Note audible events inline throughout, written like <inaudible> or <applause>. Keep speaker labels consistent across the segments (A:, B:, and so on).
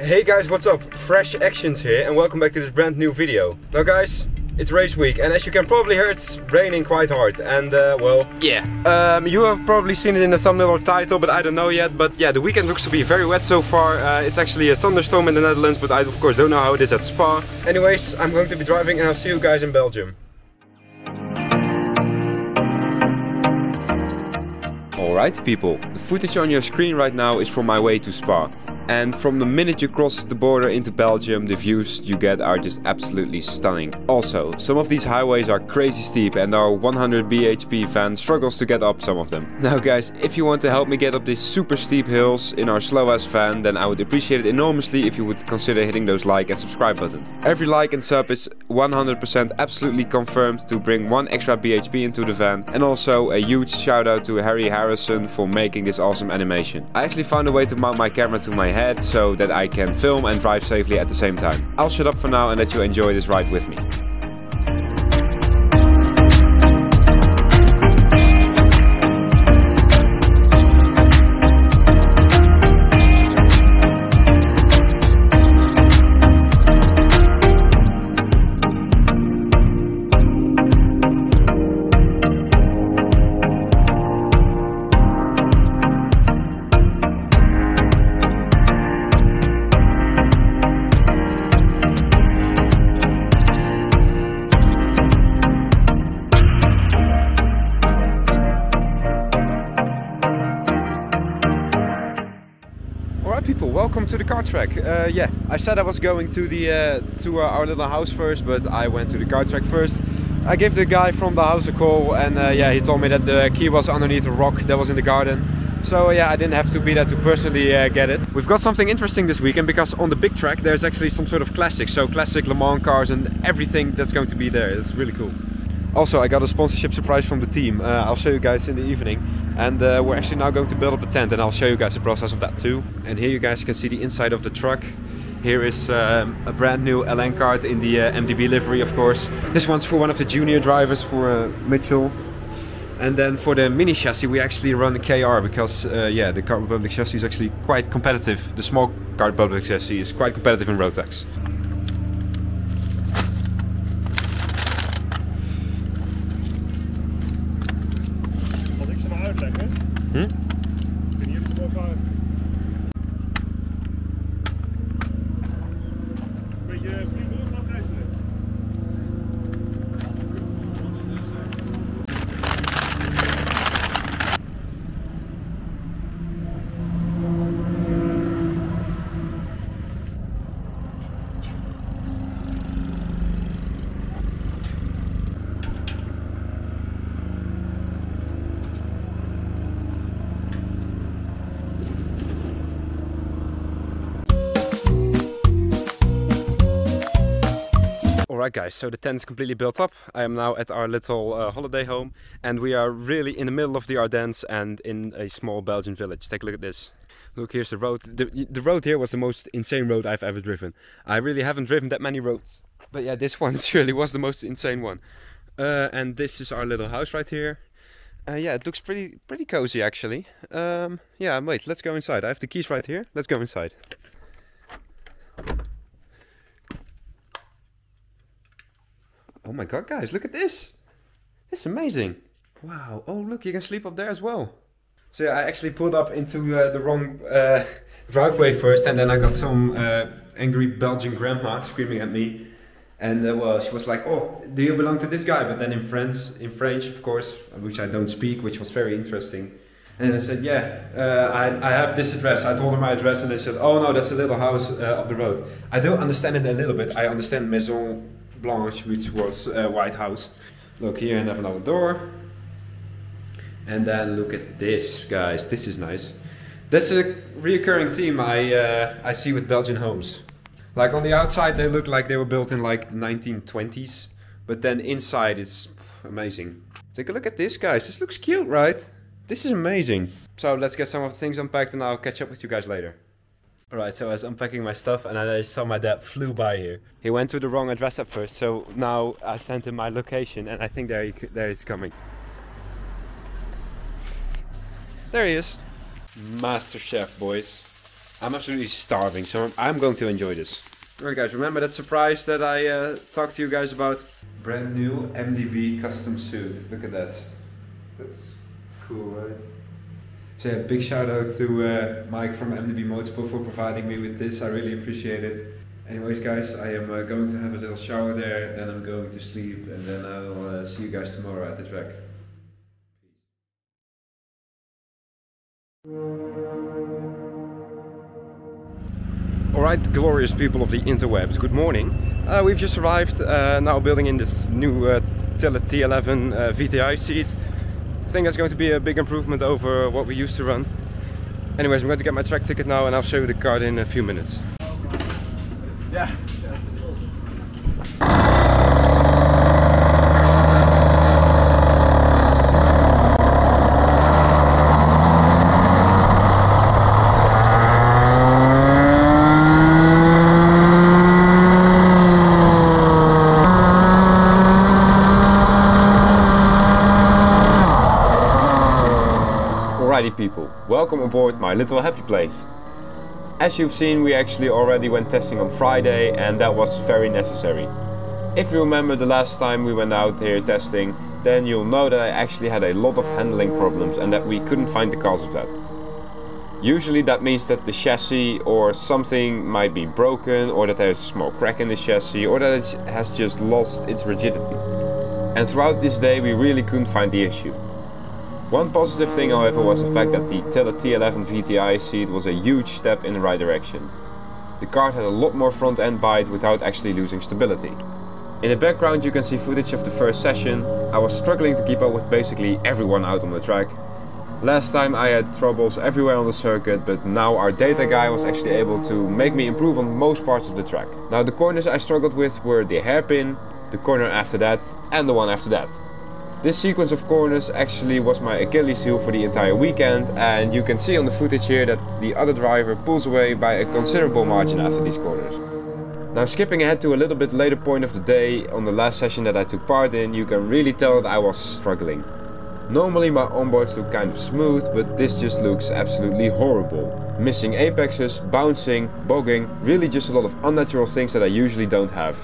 A: Hey guys, what's up? RedExions here and welcome back to this brand new video. Now guys, it's race week and as you can probably hear it's raining quite hard and uh, well, yeah. Um, you have probably seen it in the thumbnail or title but I don't know yet. But yeah, the weekend looks to be very wet so far. Uh, it's actually a thunderstorm in the Netherlands but I of course don't know how it is at Spa. Anyways, I'm going to be driving and I'll see you guys in Belgium.
B: Alright people, the footage on your screen right now is from my way to Spa. And from the minute you cross the border into Belgium, the views you get are just absolutely stunning. Also, some of these highways are crazy steep and our 100 bhp van struggles to get up some of them. <laughs> Now guys, if you want to help me get up these super steep hills in our slow ass van, then I would appreciate it enormously if you would consider hitting those like and subscribe button. Every like and sub is 100% absolutely confirmed to bring one extra bhp into the van. And also a huge shout out to Harry Harrison for making this awesome animation. I actually found a way to mount my camera to my head head so that I can film and drive safely at the same time. I'll shut up for now and let you enjoy this ride with me.
A: I said I was going to the uh, to uh, our little house first, but I went to the car track first. I gave the guy from the house a call, and uh, yeah, he told me that the key was underneath a rock that was in the garden. So yeah, I didn't have to be there to personally uh, get it. We've got something interesting this weekend because on the big track there's actually some sort of classic, so classic Le Mans cars and everything that's going to be there. It's really cool. Also, I got a sponsorship surprise from the team. Uh, I'll show you guys in the evening. And uh, we're actually now going to build up a tent and I'll show you guys the process of that too. And here you guys can see the inside of the truck. Here is um, a brand new Elanchard in the uh, MDB livery, of course. This one's for one of the junior drivers for uh, Mitchell. And then for the mini chassis, we actually run the KR because, uh, yeah, the Kart Republic chassis is actually quite competitive. The small Kart Republic chassis is quite competitive in Rotax. Alright guys, so the tent is completely built up. I am now at our little uh, holiday home and we are really in the middle of the Ardennes and in a small Belgian village. Take a look at this. Look, here's the road. The, the road here was the most insane road I've ever driven. I really haven't driven that many roads. But yeah, this <laughs> one surely was the most insane one. Uh, and this is our little house right here. Uh, yeah, it looks pretty pretty cozy actually. Um, yeah, wait, let's go inside. I have the keys right here. Let's go inside. Oh my god, guys, look at this. It's amazing. Wow. Oh, look, you can sleep up there as well. So yeah, I actually pulled up into uh, the wrong uh, driveway first, and then I got some uh, angry Belgian grandma screaming at me. And uh, well, she was like, "Oh, do you belong to this guy?" But then in French, in French, of course, which I don't speak, which was very interesting. And I said, "Yeah, uh, I, I have this address." I told her my address, and they said, "Oh no, that's a little house uh, up the road." I do understand it a little bit. I understand Maison Blanche, which was uh, White House. Look here and have another door. And then look at this, guys. This is nice. That's a reoccurring theme I uh, I see with Belgian homes. Like on the outside, they look like they were built in like the 1920s, but then inside it's amazing. Take a look at this, guys. This looks cute, right? This is amazing. So let's get some of the things unpacked and I'll catch up with you guys later. Alright, so I was unpacking my stuff and I saw my dad flew by here. He went to the wrong address at first, so now I sent him my location and I think there, he, there he's coming. There he is. Master Chef, boys.
C: I'm absolutely starving, so I'm, I'm going to enjoy this. Alright guys, remember that surprise that I uh, talked to you guys about? Brand new MDB custom suit. Look at that. That's cool, right? So yeah, big shout out to uh, Mike from MDB Motorsport for providing me with this. I really appreciate it. Anyways guys, I am uh, going to have a little shower there, then I'm going to sleep and then I'll uh, see you guys tomorrow at the track.
D: Alright, glorious people of the interwebs, good morning. Uh, we've just arrived, uh, now building in this new uh, T11 uh, VTI seat. I think that's going to be a big improvement over what we used to run. Anyways, I'm going to get my track ticket now and I'll show you the card in a few minutes.
C: Yeah.
A: Alrighty people, welcome aboard my little happy place. As you've seen we actually already went testing on Friday and that was very necessary. If you remember the last time we went out here testing, then you'll know that I actually had a lot of handling problems and that we couldn't find the cause of that. Usually that means that the chassis or something might be broken or that there's a small crack in the chassis or that it has just lost its rigidity. And throughout this day we really couldn't find the issue. One positive thing however was the fact that the Tillett T11 VTI seat was a huge step in the right direction. The kart had a lot more front end bite without actually losing stability. In the background you can see footage of the first session. I was struggling to keep up with basically everyone out on the track. Last time I had troubles everywhere on the circuit, but now our data guy was actually able to make me improve on most parts of the track. Now the corners I struggled with were the hairpin, the corner after that and the one after that. This sequence of corners actually was my Achilles heel for the entire weekend and you can see on the footage here that the other driver pulls away by a considerable margin after these corners. Now skipping ahead to a little bit later point of the day, on the last session that I took part in, you can really tell that I was struggling. Normally my onboards look kind of smooth, but this just looks absolutely horrible. Missing apexes, bouncing, bogging, really just a lot of unnatural things that I usually don't have.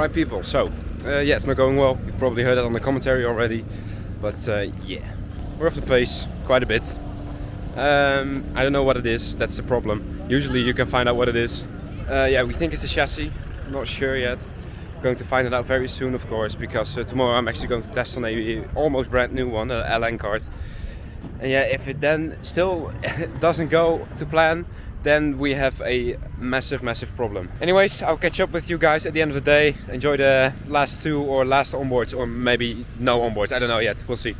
D: Alright people, so it's not going well. You've probably heard that on the commentary already. But uh, yeah, we're off the pace quite a bit. Um, I don't know what it is, that's the problem. Usually you can find out what it is. Uh, yeah, we think it's the chassis, not sure yet. We're going to find it out very soon of course, because uh, tomorrow I'm actually going to test on a almost brand new one, an LN kart. And yeah, if it then still <laughs> doesn't go to plan, then we have a massive, massive problem. Anyways, I'll catch up with you guys at the end of the day. Enjoy the last two or last onboards, or maybe no onboards. I don't know yet. We'll see.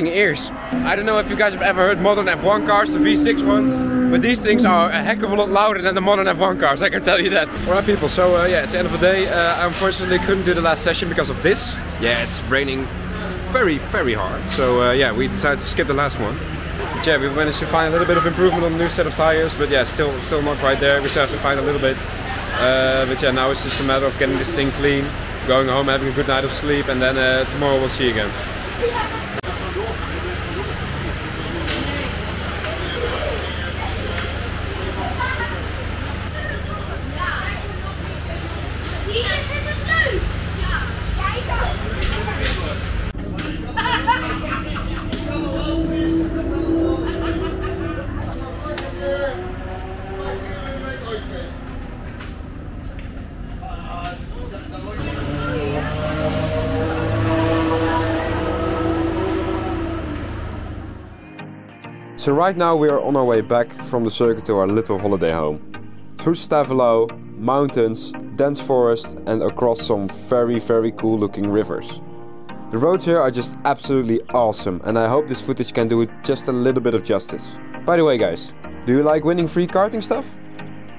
D: My freaking ears. I don't know if you guys have ever heard modern F1 cars, the V6 ones, but these things are a heck of a lot louder than the modern F1 cars, I can tell you that. Alright people, so uh, yeah, it's the end of the day. Uh, unfortunately couldn't do the last session because of this. Yeah, it's raining very, very hard. So uh, yeah, we decided to skip the last one. But yeah, we managed to find a little bit of improvement on the new set of tires, but yeah, still still not quite there. We still have to find a little bit. Uh, but yeah, now it's just a matter of getting this thing clean, going home, having a good night of sleep, and then uh, tomorrow we'll see you again.
E: So right now we are on our way back from the circuit to our little holiday home. Through Stavelot, mountains, dense forest and across some very very cool looking rivers. The roads here are just absolutely awesome and I hope this footage can do it just a little bit of justice. By the way guys, do you like winning free karting stuff?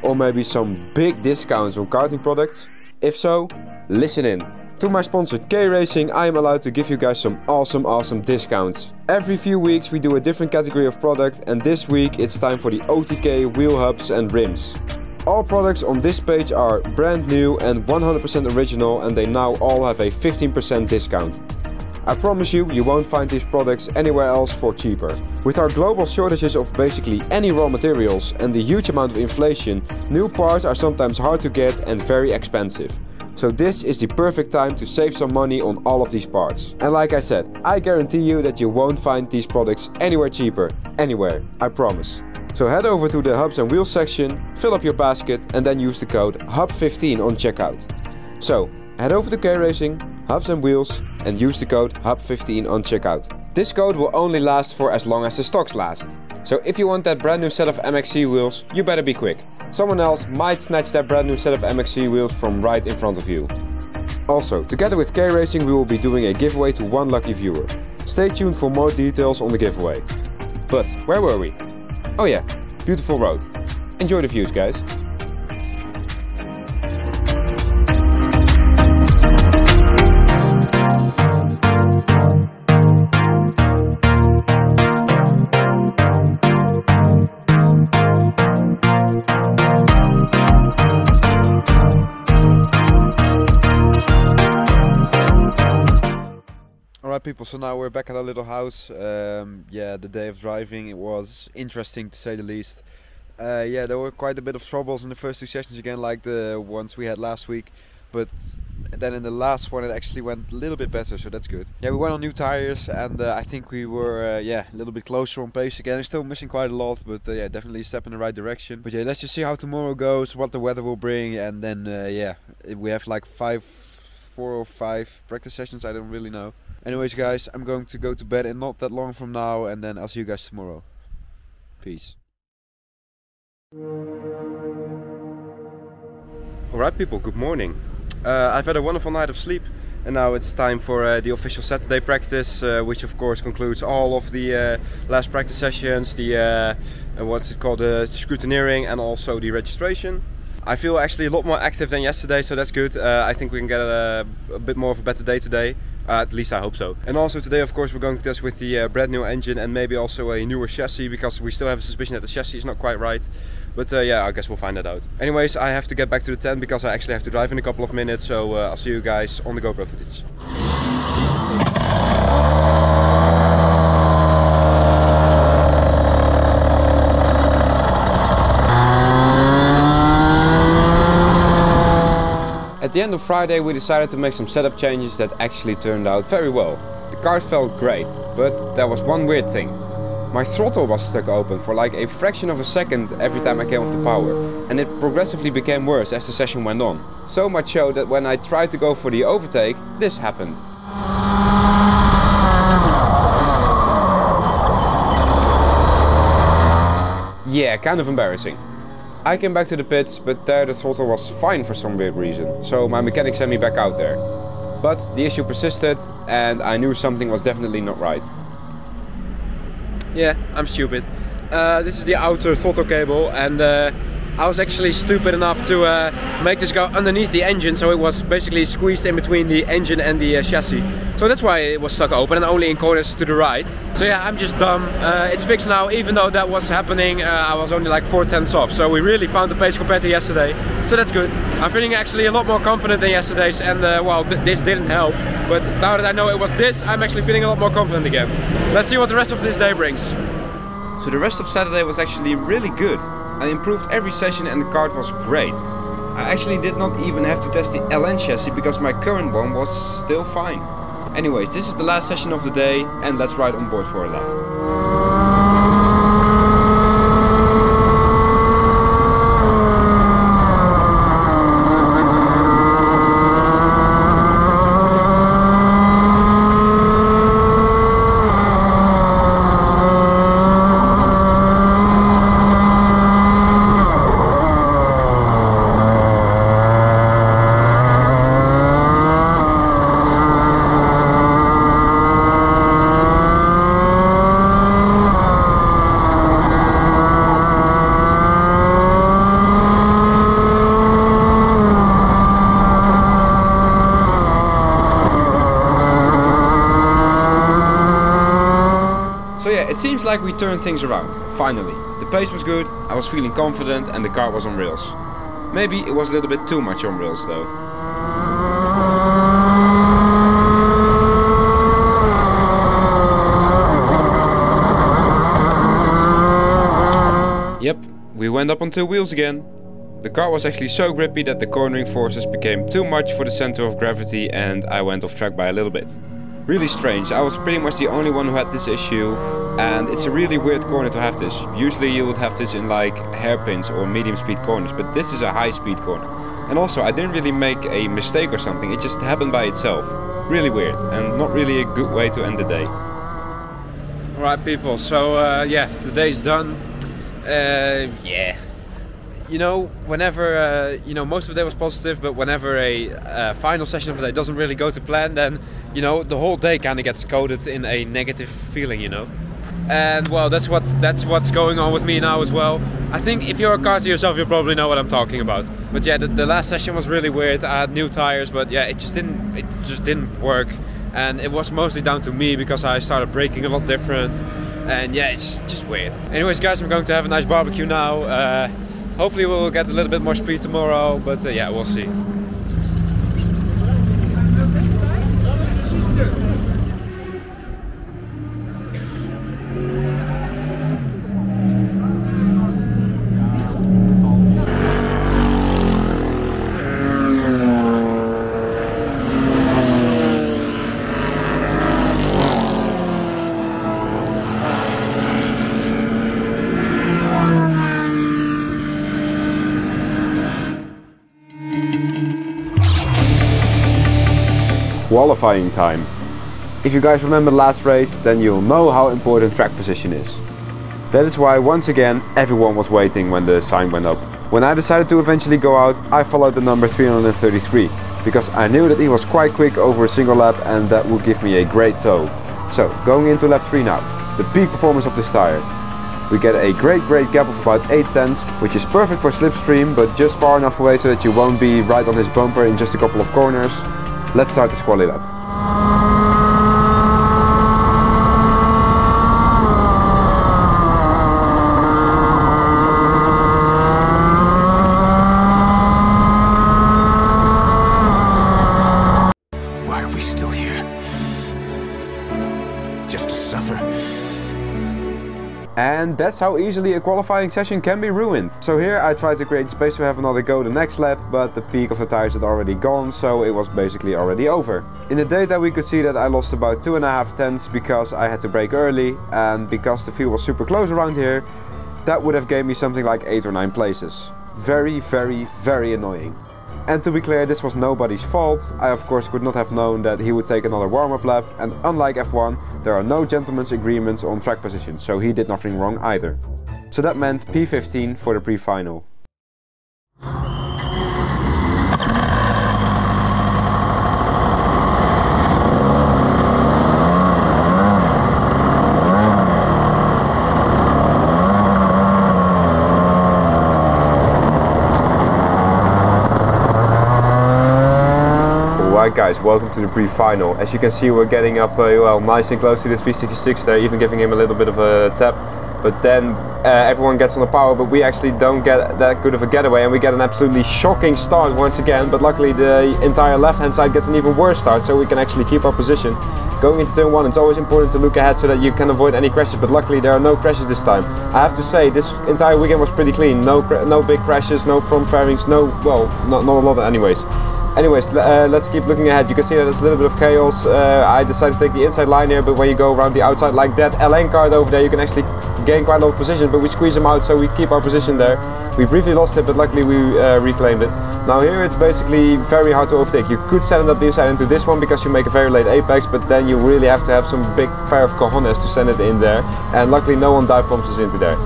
E: Or maybe some big discounts on karting products? If so, listen in. To my sponsor K-Racing I am allowed to give you guys some awesome awesome discounts. Every few weeks we do a different category of product and this week it's time for the OTK wheel hubs and rims. All products on this page are brand new and 100% original and they now all have a 15% discount. I promise you, you won't find these products anywhere else for cheaper. With our global shortages of basically any raw materials and the huge amount of inflation, new parts are sometimes hard to get and very expensive. So this is the perfect time to save some money on all of these parts. And like I said, I guarantee you that you won't find these products anywhere cheaper, anywhere, I promise. So head over to the hubs and wheels section, fill up your basket and then use the code HUB15 on checkout. So head over to K-Racing, hubs and wheels and use the code HUB15 on checkout. This code will only last for as long as the stocks last. So if you want that brand new set of MXC wheels, you better be quick. Someone else might snatch that brand new set of MXC wheels from right in front of you. Also, together with K-Racing we will be doing a giveaway to one lucky viewer. Stay tuned for more details on the giveaway. But where were we? Oh yeah, beautiful road. Enjoy the views guys.
A: People, so now we're back at our little house. Um, yeah, the day of driving, it was interesting to say the least. Uh, yeah, there were quite a bit of troubles in the first two sessions again, like the ones we had last week. But then in the last one it actually went a little bit better, so that's good. Yeah, we went on new tires and uh, I think we were, uh, yeah, a little bit closer on pace again. Still missing quite a lot, but uh, yeah, definitely a step in the right direction. But yeah, let's just see how tomorrow goes, what the weather will bring, and then uh, yeah, we have like five, four or five practice sessions, I don't really know. Anyways guys, I'm going to go to bed in not that long from now and then I'll see you guys tomorrow. Peace. Alright people, good morning. Uh, I've had a wonderful night of sleep and now it's time for uh, the official Saturday practice uh, which of course concludes all of the uh, last practice sessions, the uh, what's it called, the scrutineering and also the registration. I feel actually a lot more active than yesterday so that's good. Uh, I think we can get a, a bit more of a better day today. At least I hope so. And also today of course we're going to test with the uh, brand new engine and maybe also a newer chassis because we still have a suspicion that the chassis is not quite right. But uh, yeah, I guess we'll find that out. Anyways, I have to get back to the tent because I actually have to drive in a couple of minutes. So uh, I'll see you guys on the GoPro footage. At the end of Friday we decided to make some setup changes that actually turned out very well. The car felt great, but there was one weird thing. My throttle was stuck open for like a fraction of a second every time I came up to power, and it progressively became worse as the session went on. So much so that when I tried to go for the overtake, this happened. Yeah, kind of embarrassing. I came back to the pits, but there the throttle was fine for some weird reason, so my mechanic sent me back out there. But the issue persisted, and I knew something was definitely not right. Yeah, I'm stupid. Uh, this is the outer throttle cable, and uh, I was actually stupid enough to uh, make this go underneath the engine, so it was basically squeezed in between the engine and the uh, chassis. So that's why it was stuck open and only in corners to the right. So yeah, I'm just dumb. Uh, it's fixed now, even though that was happening, uh, I was only like 4 tenths off. So we really found the pace compared to yesterday, so that's good. I'm feeling actually a lot more confident than yesterday's, and uh, well, th this didn't help. But now that I know it was this, I'm actually feeling a lot more confident again. Let's see what the rest of this day brings. So the rest of Saturday was actually really good. I improved every session and the kart was great. I actually did not even have to test the LN chassis because my current one was still fine. Anyways, this is the last session of the day and let's ride on board for a lap. like we turned things around, finally. The pace was good, I was feeling confident and the car was on rails. Maybe it was a little bit too much on rails though. Yep, we went up on two wheels again. The car was actually so grippy that the cornering forces became too much for the center of gravity and I went off track by a little bit. Really strange, I was pretty much the only one who had this issue and it's a really weird corner to have this. Usually you would have this in like hairpins or medium speed corners, but this is a high speed corner. And also I didn't really make a mistake or something, it just happened by itself. Really weird and not really a good way to end the day.
D: Alright people, so uh, yeah, the day's done. Uh, yeah. You know, whenever, uh, you know, most of the day was positive, but whenever a uh, final session of the day doesn't really go to plan, then, you know, the whole day kind of gets coded in a negative feeling, you know. And well, that's what that's what's going on with me now as well. I think if you're a karter yourself, you probably know what I'm talking about. But yeah, the, the last session was really weird. I had new tires, but yeah, it just didn't it just didn't work. And it was mostly down to me because I started braking a lot different. And yeah, it's just weird. Anyways, guys, I'm going to have a nice barbecue now. Uh, hopefully, we'll get a little bit more speed tomorrow, but uh, yeah, we'll see.
A: Qualifying time. If you guys remember the last race, then you'll know how important track position is. That is why once again everyone was waiting when the sign went up. When I decided to eventually go out, I followed the number 333 because I knew that he was quite quick over a single lap and that would give me a great tow. So going into lap 3 now, the peak performance of this tire. We get a great great gap of about 8 tenths, which is perfect for slipstream but just far enough away so that you won't be right on his bumper in just a couple of corners. Let's start this quali lap. And that's how easily a qualifying session can be ruined. So here I tried to create space to have another go the next lap, but the peak of the tires had already gone, so it was basically already over. In the data we could see that I lost about two and a half tenths because I had to brake early, and because the field was super close around here, that would have gave me something like 8 or 9 places. Very, very, very annoying. And to be clear, this was nobody's fault. I of course could not have known that he would take another warm-up lap and unlike F1, there are no gentlemen's agreements on track position, so he did nothing wrong either. So that meant P15 for the pre-final. Alright guys, welcome to the pre-final. As you can see we're getting up uh, well nice and close to the 366 there, even giving him a little bit of a tap. But then uh, everyone gets on the power, but we actually don't get that good of a getaway and we get an absolutely shocking start once again. But luckily the entire left hand side gets an even worse start, so we can actually keep our position. Going into turn one, it's always important to look ahead so that you can avoid any crashes, but luckily there are no crashes this time. I have to say, this entire weekend was pretty clean. No no big crashes, no front fairings, no, well, not, not a lot anyways. Anyways, uh, let's keep looking ahead. You can see that there's a little bit of chaos. Uh, I decided to take the inside line here, but when you go around the outside like that LN kart over there, you can actually gain quite a lot of position, but we squeeze him out, so we keep our position there. We briefly lost it, but luckily we uh, reclaimed it. Now here it's basically very hard to overtake. You could send it up the inside into this one because you make a very late apex, but then you really have to have some big pair of cojones to send it in there. And luckily no one dive bombs us into there.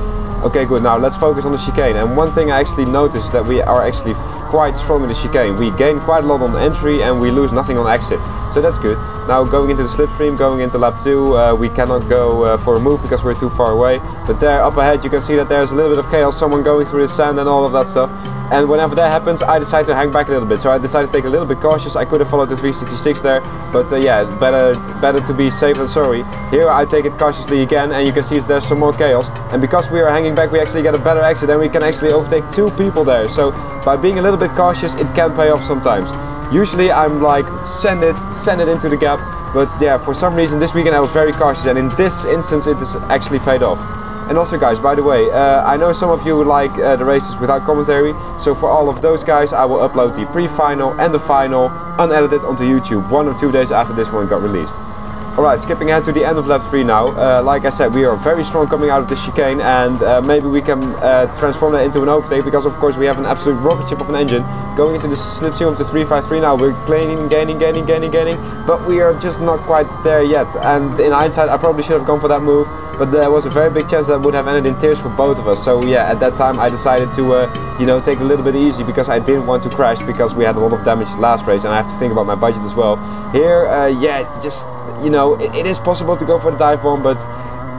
A: Okay, good. Now let's focus on the chicane. And one thing I actually noticed that we are actually quite strong in the chicane. We gain quite a lot on the entry and we lose nothing on exit. So that's good. Now going into the slipstream, going into lap 2, uh, we cannot go uh, for a move because we're too far away. But there up ahead you can see that there's a little bit of chaos, someone going through the sand and all of that stuff. And whenever that happens, I decide to hang back a little bit. So I decided to take a little bit cautious. I could have followed the 366 there, but uh, yeah, better better to be safe than sorry. Here I take it cautiously again, and you can see there's some more chaos. And because we are hanging back, we actually get a better exit, and we can actually overtake two people there. So by being a little bit cautious, it can pay off sometimes. Usually I'm like send it, send it into the gap, but yeah, for some reason this weekend I was very cautious, and in this instance it has actually paid off. And also guys, by the way, uh, I know some of you like uh, the races without commentary, so for all of those guys I will upload the pre-final and the final unedited onto YouTube one or two days after this one got released. Alright, skipping ahead to the end of lap 3 now. Uh, like I said, we are very strong coming out of the chicane and uh, maybe we can uh, transform that into an overtake because of course we have an absolute rocket ship of an engine. Going into the slipstream of the 353 now, we're gaining, gaining, gaining, gaining, gaining, but we are just not quite there yet. And in hindsight, I probably should have gone for that move, but there was a very big chance that would have ended in tears for both of us. So yeah, at that time I decided to, uh, you know, take a little bit easy because I didn't want to crash because we had a lot of damage last race and I have to think about my budget as well. Here, uh, yeah, just you know, it, it is possible to go for the dive bomb, but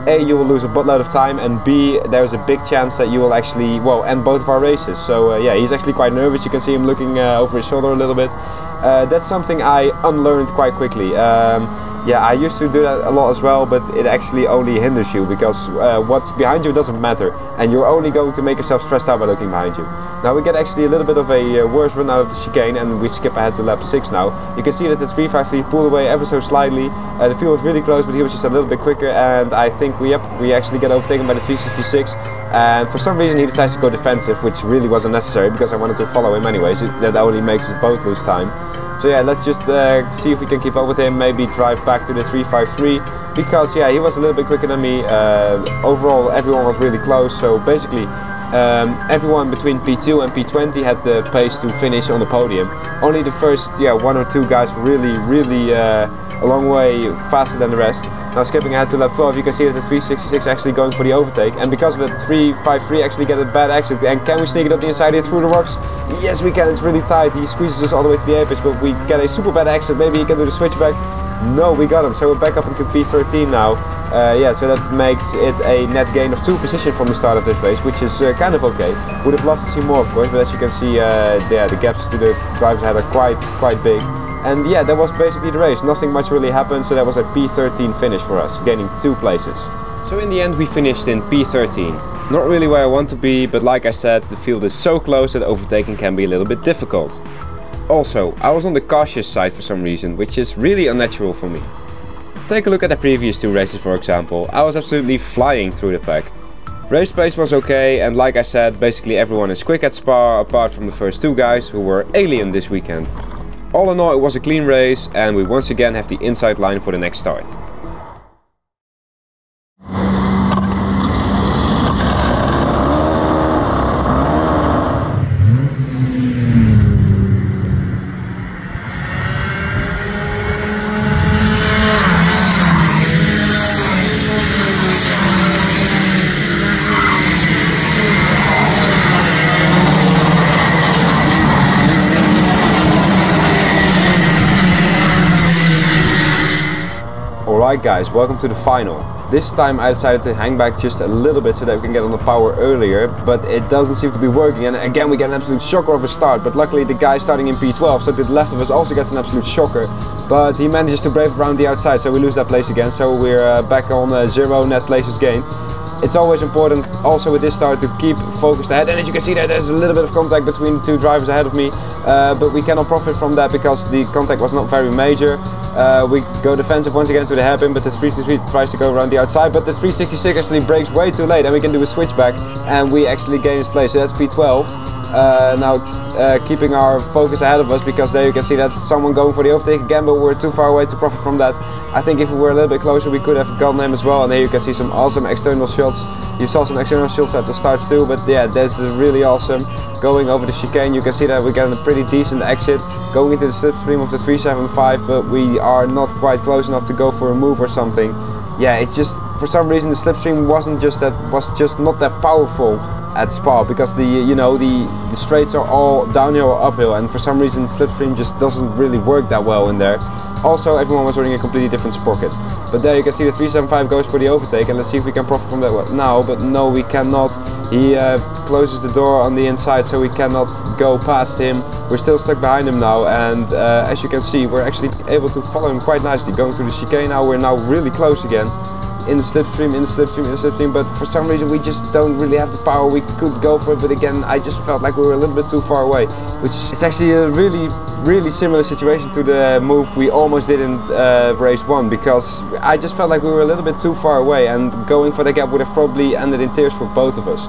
A: a, you will lose a buttload of time, and B, there's a big chance that you will actually, well, end both of our races. So uh, yeah, he's actually quite nervous. You can see him looking uh, over his shoulder a little bit. Uh, that's something I unlearned quite quickly. Um, yeah, I used to do that a lot as well, but it actually only hinders you because uh, what's behind you doesn't matter, and you're only going to make yourself stressed out by looking behind you. Now we get actually a little bit of a uh, worse run out of the chicane, and we skip ahead to lap 6 now. You can see that the 353 pulled away ever so slightly. Uh, the field was really close, but he was just a little bit quicker, and I think we, yep, we actually get overtaken by the 366 and for some reason he decides to go defensive which really wasn't necessary because I wanted to follow him anyways that only makes us both lose time so yeah let's just uh, see if we can keep up with him. Maybe drive back to the 353 because yeah he was a little bit quicker than me. Uh, overall everyone was really close. So basically um, everyone between P2 and P20 had the pace to finish on the podium. Only the first, yeah, one or two guys really, really uh, a long way faster than the rest. Now skipping ahead to lap 12, you can see that the 366 actually going for the overtake, and because of it, the 353 actually get a bad exit. And can we sneak it up the inside here through the rocks? Yes, we can. It's really tight. He squeezes us all the way to the apex, but we get a super bad exit. Maybe he can do the switchback. No, we got him. So we're back up into P13 now. Uh, yeah, so that makes it a net gain of two position from the start of this race, which is uh, kind of okay. Would have loved to see more, of course, but as you can see, uh, yeah, the gaps to the drivers ahead are quite, quite big. And yeah, that was basically the race. Nothing much really happened, so that was a P13 finish for us, gaining two places. So in the end, we finished in P13. Not really where I want to be, but like I said, the field is so close that overtaking can be a little bit difficult. Also, I was on the cautious side for some reason, which is really unnatural for me. Take a look at the previous two races for example, I was absolutely flying through the pack. Race pace was okay and like I said, basically everyone is quick at Spa apart from the first two guys who were alien this weekend. All in all it was a clean race and we once again have the inside line for the next start. Alright guys, welcome to the final. This time I decided to hang back just a little bit so that we can get on the power earlier, but it doesn't seem to be working and again we get an absolute shocker of a start, but luckily the guy starting in P12, so to the left of us also gets an absolute shocker, but he manages to brave around the outside so we lose that place again, so we're uh, back on uh, zero net places gained. It's always important also with this start to keep focused ahead and as you can see there there's a little bit of contact between the two drivers ahead of me uh, but we cannot profit from that because the contact was not very major. Uh, we go defensive once again to the hairpin but the 363 tries to go around the outside but the 366 actually breaks way too late and we can do a switchback and we actually gain his place so that's P12. Uh, now uh, keeping our focus ahead of us because there you can see that someone going for the overtake again but we're too far away to profit from that. I think if we were a little bit closer we could have gotten him as well and here you can see some awesome external shots. You saw some external shots at the start too but yeah this is really awesome. Going over the chicane you can see that we get a pretty decent exit going into the slipstream of the 375 but we are not quite close enough to go for a move or something. Yeah it's just for some reason the slipstream wasn't just that was just not that powerful at Spa because the you know the the straights are all downhill or uphill, and for some reason slipstream just doesn't really work that well in there. Also, everyone was running a completely different sprocket. But there you can see the 375 goes for the overtake, and let's see if we can profit from that now. But no, we cannot. He uh, closes the door on the inside, so we cannot go past him. We're still stuck behind him now, and uh, as you can see, we're actually able to follow him quite nicely. Going through the chicane now, we're now really close again in the slipstream, in the slipstream, in the slipstream, but for some reason we just don't really have the power. We could go for it, but again, I just felt like we were a little bit too far away, which is actually a really, really similar situation to the move we almost did in uh, race one, because I just felt like we were a little bit too far away, and going for the gap would have probably ended in tears for both of us.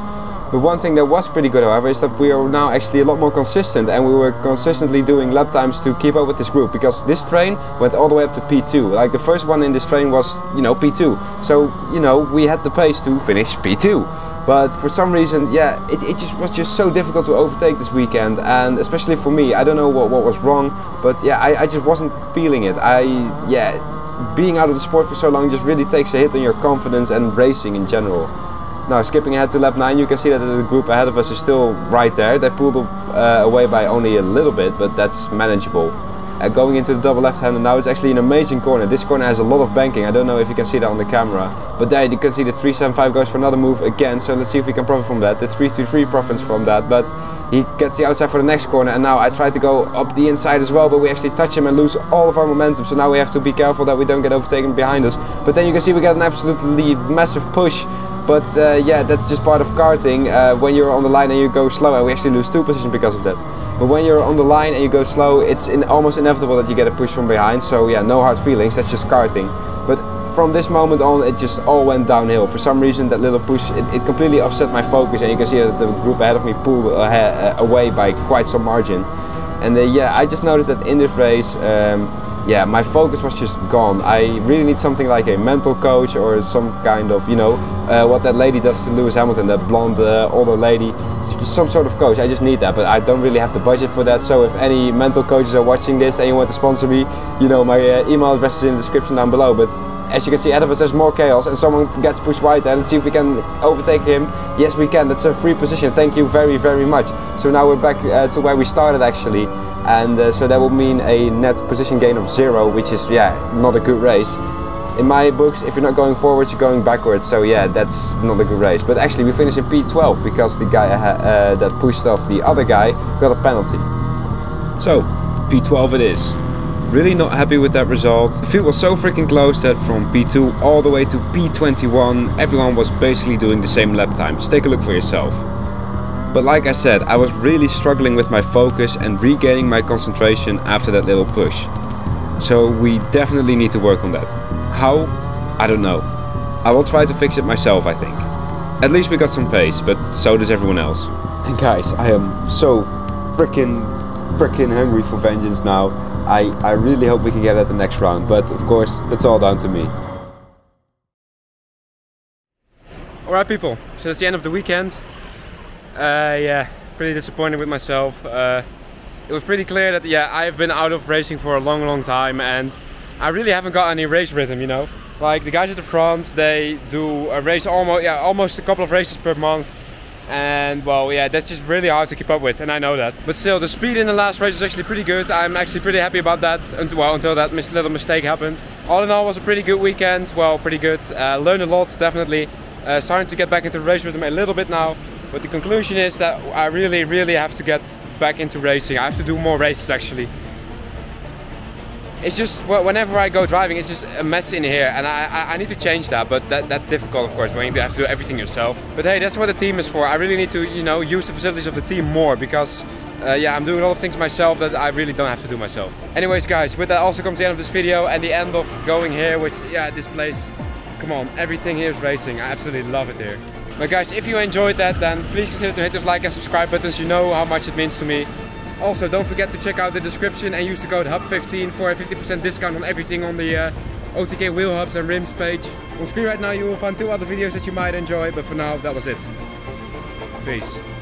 A: But one thing that was pretty good, however, is that we are now actually a lot more consistent and we were consistently doing lap times to keep up with this group because this train went all the way up to P2. Like the first one in this train was, you know, P2. So, you know, we had the pace to finish P2. But for some reason, yeah, it, it just was just so difficult to overtake this weekend, and especially for me, I don't know what, what was wrong, but yeah, I, I just wasn't feeling it. I, yeah, being out of the sport for so long just really takes a hit on your confidence and racing in general. Now skipping ahead to lap 9 you can see that the group ahead of us is still right there. They pulled uh, away by only a little bit but that's manageable. Uh, going into the double left hander now it's actually an amazing corner. This corner has a lot of banking. I don't know if you can see that on the camera. But there you can see the 375 goes for another move again. So let's see if we can profit from that. The 333 profits from that. But he gets the outside for the next corner and now I try to go up the inside as well but we actually touch him and lose all of our momentum so now we have to be careful that we don't get overtaken behind us but then you can see we get an absolutely massive push but uh, yeah, that's just part of karting. Uh, when you're on the line and you go slow, and we actually lose two positions because of that. But when you're on the line and you go slow, it's in almost inevitable that you get a push from behind. So yeah, no hard feelings. That's just karting. But from this moment on, it just all went downhill. For some reason, that little push, it, it completely offset my focus, and you can see that the group ahead of me pulled uh, away by quite some margin. And uh, yeah, I just noticed that in this race. Um, yeah, my focus was just gone. I really need something like a mental coach or some kind of, you know, uh, what that lady does to Lewis Hamilton, that blonde uh, older lady, some sort of coach. I just need that, but I don't really have the budget for that. So if any mental coaches are watching this and you want to sponsor me, you know, my uh, email address is in the description down below. But as you can see ahead of us there's more chaos and someone gets pushed wide and let's see if we can overtake him. Yes we can. That's a free position. Thank you very very much. So now we're back uh, to where we started actually. And uh, so that will mean a net position gain of zero which is yeah not a good race in my books if you're not going forwards you're going backwards so yeah that's not a good race but actually we finished in P12 because the guy uh, that pushed off the other guy got a penalty so P12 it is Really not happy with that result. The field was so freaking close that from P2 all the way to P21 everyone was basically doing the same lap times. Take a look for yourself. But like I said, I was really struggling with my focus and regaining my concentration after that little push. So we definitely need to work on that. How? I don't know. I will try to fix it myself I think. At least we got some pace, but so does everyone else. And guys, I am so freaking freaking hungry for vengeance now. I, I really hope we can get at the next round, but of course, it's all down to me.
D: Alright people, so it's the end of the weekend. Uh, yeah, pretty disappointed with myself. Uh, it was pretty clear that yeah, I've been out of racing for a long, long time and I really haven't got any race rhythm, you know. Like the guys at the front, they do a race almost, yeah, almost a couple of races per month. And well yeah that's just really hard to keep up with and I know that. But still the speed in the last race was actually pretty good. I'm actually pretty happy about that until, well until that mis little mistake happened. All in all was a pretty good weekend. Well pretty good. Uh, learned a lot definitely. Uh, starting to get back into race rhythm a little bit now. But the conclusion is that I really really have to get back into racing. I have to do more races actually it's just whenever I go driving, it's just a mess in here, and I, I need to change that. But that, that's difficult, of course, when you have to do everything yourself. But hey, that's what the team is for. I really need to, you know, use the facilities of the team more because, uh, yeah, I'm doing a lot of things myself that I really don't have to do myself. Anyways, guys, with that also comes the end of this video and the end of going here, which, yeah, this place, come on, everything here is racing. I absolutely love it here. But guys, if you enjoyed that, then please consider to hit those like and subscribe buttons. You know how much it means to me. Also, don't forget to check out the description and use the code HUB15 for a 50% discount on everything on the uh, OTK wheel hubs and rims page. On screen right now you will find two other videos that you might enjoy, but for now that was it. Peace.